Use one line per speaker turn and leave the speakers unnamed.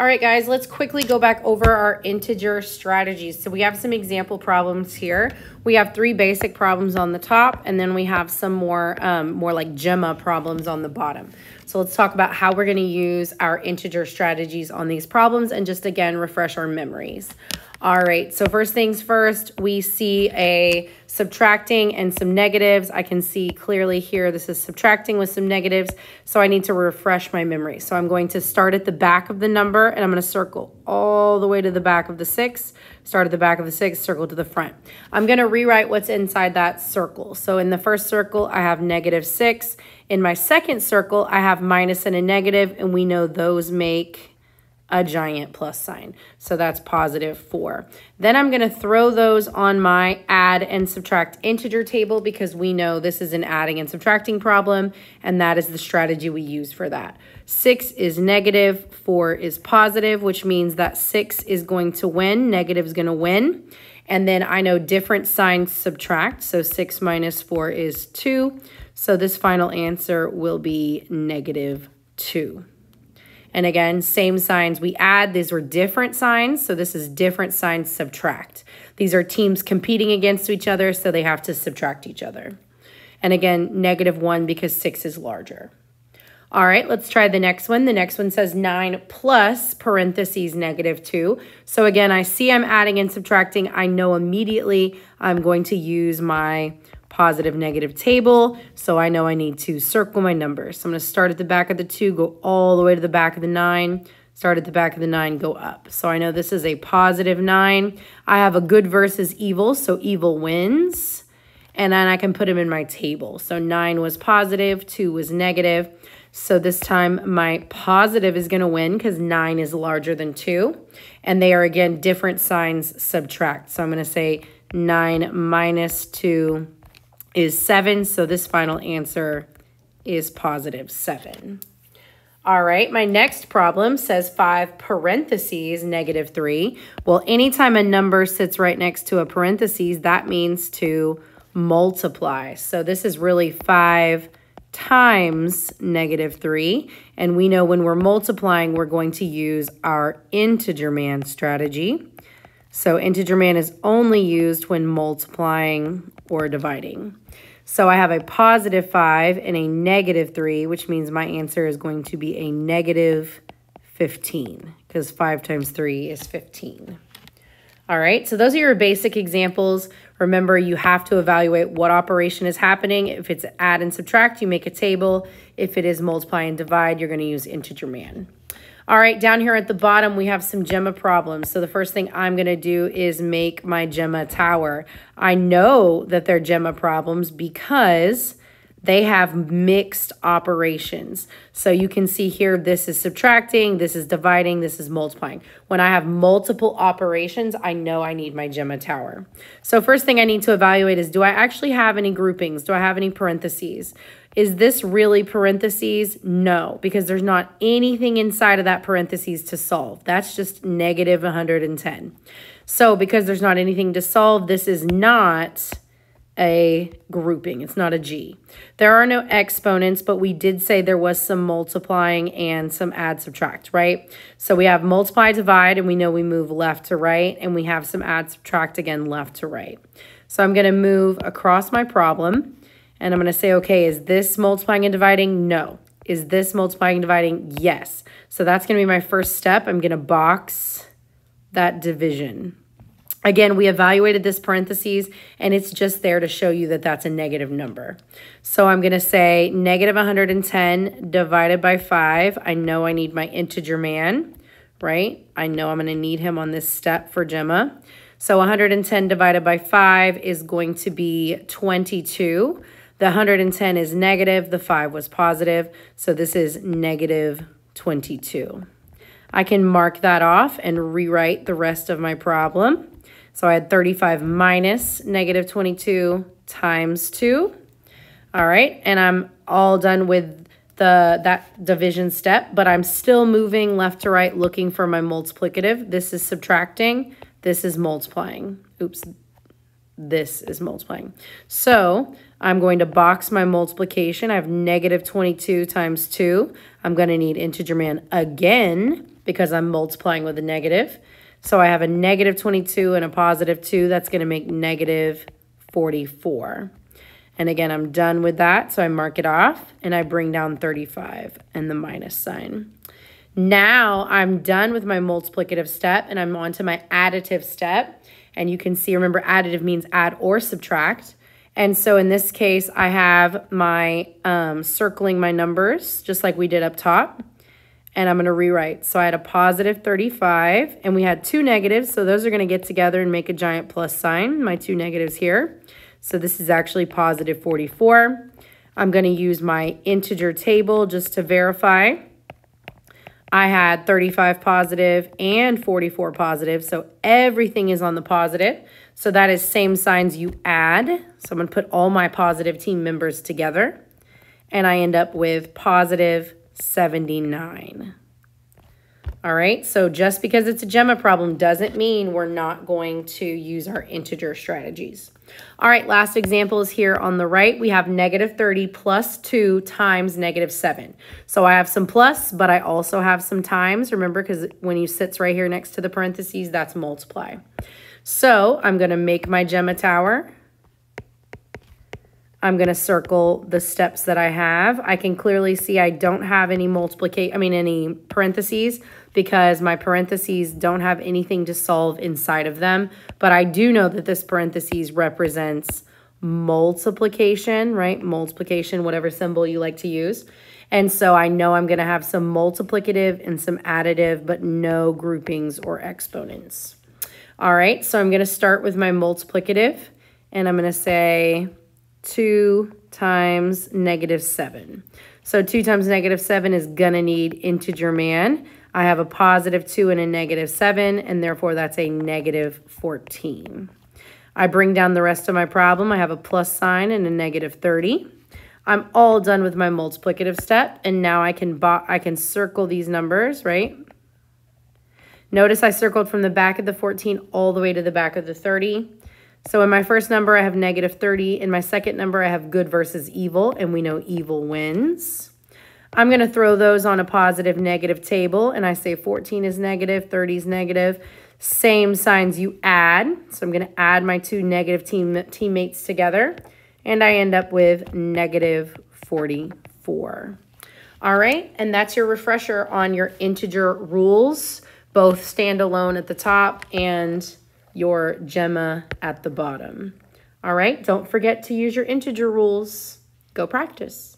All right, guys, let's quickly go back over our integer strategies. So we have some example problems here. We have three basic problems on the top, and then we have some more, um, more like GEMA problems on the bottom. So let's talk about how we're going to use our integer strategies on these problems and just, again, refresh our memories. All right, so first things first, we see a subtracting and some negatives. I can see clearly here this is subtracting with some negatives, so I need to refresh my memory. So I'm going to start at the back of the number, and I'm going to circle all the way to the back of the 6, start at the back of the 6, circle to the front. I'm going to rewrite what's inside that circle. So in the first circle, I have negative 6. In my second circle, I have minus and a negative, and we know those make a giant plus sign. So that's positive 4. Then I'm going to throw those on my add and subtract integer table because we know this is an adding and subtracting problem, and that is the strategy we use for that. 6 is negative, 4 is positive, which means that 6 is going to win, negative is going to win. And then I know different signs subtract, so 6 minus 4 is 2. So this final answer will be negative 2. And again, same signs we add. These were different signs. So this is different signs subtract. These are teams competing against each other, so they have to subtract each other. And again, negative 1 because 6 is larger. All right, let's try the next one. The next one says 9 plus parentheses negative 2. So again, I see I'm adding and subtracting. I know immediately I'm going to use my positive negative table. So I know I need to circle my numbers. So I'm going to start at the back of the 2, go all the way to the back of the 9, start at the back of the 9, go up. So I know this is a positive 9. I have a good versus evil, so evil wins. And then I can put them in my table. So 9 was positive, 2 was negative. So this time my positive is going to win because 9 is larger than 2. And they are, again, different signs subtract. So I'm going to say 9 minus 2 is 7, so this final answer is positive 7. All right, my next problem says 5 parentheses negative 3. Well, anytime a number sits right next to a parentheses, that means to multiply. So this is really 5 times negative 3. And we know when we're multiplying, we're going to use our integer man strategy. So integer man is only used when multiplying or dividing. So I have a positive 5 and a negative 3, which means my answer is going to be a negative 15 because 5 times 3 is 15. All right, so those are your basic examples. Remember, you have to evaluate what operation is happening. If it's add and subtract, you make a table. If it is multiply and divide, you're going to use integer man. All right, down here at the bottom, we have some GEMA problems. So the first thing I'm going to do is make my GEMA tower. I know that they're GEMA problems because they have mixed operations. So you can see here, this is subtracting, this is dividing, this is multiplying. When I have multiple operations, I know I need my GEMA tower. So first thing I need to evaluate is, do I actually have any groupings? Do I have any parentheses? Is this really parentheses? No, because there's not anything inside of that parentheses to solve. That's just negative 110. So because there's not anything to solve, this is not a grouping. It's not a G. There are no exponents, but we did say there was some multiplying and some add subtract, right? So we have multiply, divide, and we know we move left to right, and we have some add subtract again left to right. So I'm to move across my problem. And I'm to say, okay, is this multiplying and dividing? No. Is this multiplying and dividing? Yes. So that's to be my first step. I'm to box that division. Again, we evaluated this parentheses, and it's just there to show you that that's a negative number. So I'm going to say negative 110 divided by 5. I know I need my integer man, right? I know I'm going to need him on this step for GEMA. So 110 divided by 5 is going to be 22. The 110 is negative, the 5 was positive, so this is negative 22. I can mark that off and rewrite the rest of my problem. So I had 35 minus negative 22 times 2. All right, and I'm all done with the that division step, but I'm still moving left to right looking for my multiplicative. This is subtracting, this is multiplying. Oops, this is multiplying. So I'm going to box my multiplication. I have negative 22 times 2. I'm going to need integer man again. because I'm multiplying with a negative. So I have a negative 22 and a positive 2. That's going to make negative 44. And again, I'm done with that. So I mark it off and I bring down 35 and the minus sign. Now I'm done with my multiplicative step and I'm on to my additive step. And you can see, remember, additive means add or subtract. And so in this case, I have my um, circling my numbers, just like we did up top. And I'm going to rewrite. So I had a positive 35, and we had two negatives. So those are going to get together and make a giant plus sign, my two negatives here. So this is actually positive 44. I'm going to use my integer table just to verify. I had 35 positive and 44 positive, so everything is on the positive. So that is same signs you add. So I'm going to put all my positive team members together, and I end up with positive 79. All right, so just because it's a GEMA problem doesn't mean we're not going to use our integer strategies. All right, last example is here on the right. We have negative 30 plus 2 times negative 7. So I have some plus, but I also have some times. Remember, because when you sits right here next to the parentheses, that's multiply. So I'm going to make my GEMA tower. I'm going to circle the steps that I have. I can clearly see I don't have any multiplication, I mean, any parentheses because my parentheses don't have anything to solve inside of them. But I do know that this parentheses represents multiplication, right? Multiplication, whatever symbol you like to use. And so I know I'm going to have some multiplicative and some additive, but no groupings or exponents. All right, so I'm going to start with my multiplicative, and I'm going to say 2 times negative 7. So 2 times negative 7 is going to need integer man. I have a positive 2 and a negative 7, and therefore that's a negative 14. I bring down the rest of my problem. I have a plus sign and a negative 30. I'm all done with my multiplicative step, and now I can, I can circle these numbers, right? Notice I circled from the back of the 14 all the way to the back of the 30. So in my first number, I have negative 30. In my second number, I have good versus evil, and we know evil wins. I'm going to throw those on a positive negative table, and I say 14 is negative, 30 is negative. Same signs you add. So I'm going to add my two negative team teammates together, and I end up with negative 44. All right, and that's your refresher on your integer rules, both standalone at the top and your GEMA at the bottom. All right, don't forget to use your integer rules. Go practice.